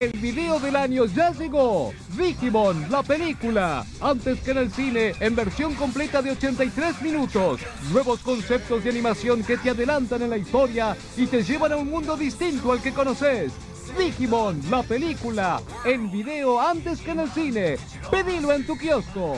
El video del año ya llegó. Digimon, la película. Antes que en el cine, en versión completa de 83 minutos. Nuevos conceptos de animación que te adelantan en la historia y te llevan a un mundo distinto al que conoces. Digimon, la película. En video antes que en el cine. Pedilo en tu kiosco.